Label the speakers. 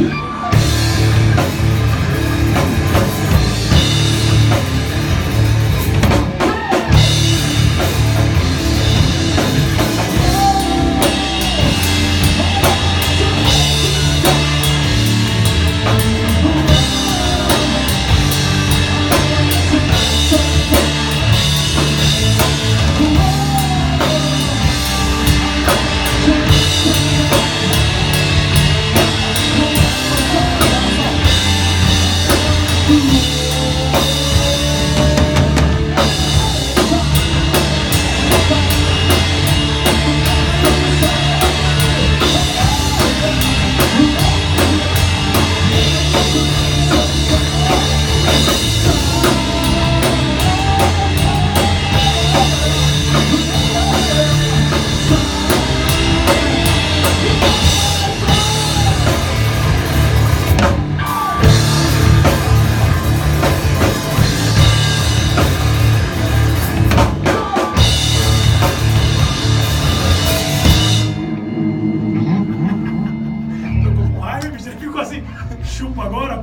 Speaker 1: Thank you. you. agora.